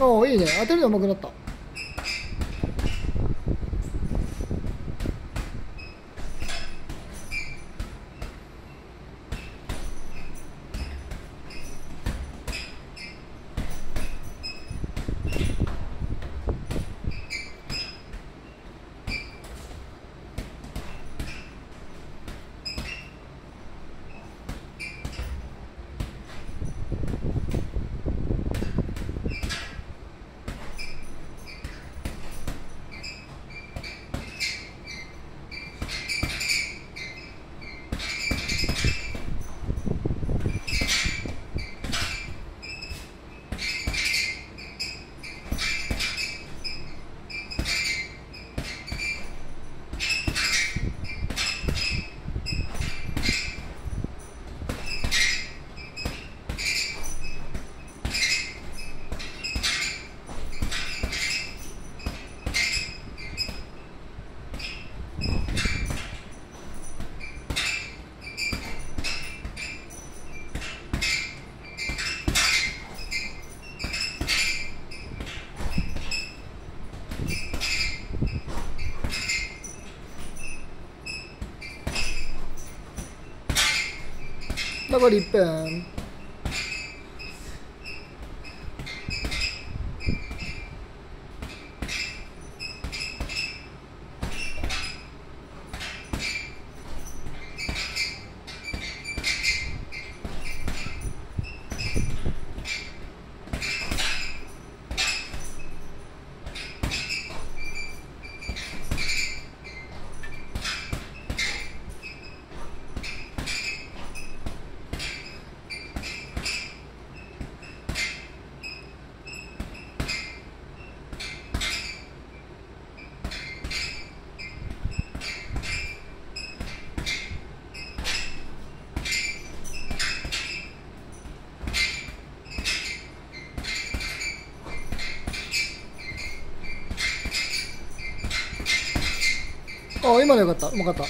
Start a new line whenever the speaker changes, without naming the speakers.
おおいいね。当てるの上手くなった。Nobody burned. あ今のよかった。うまかった。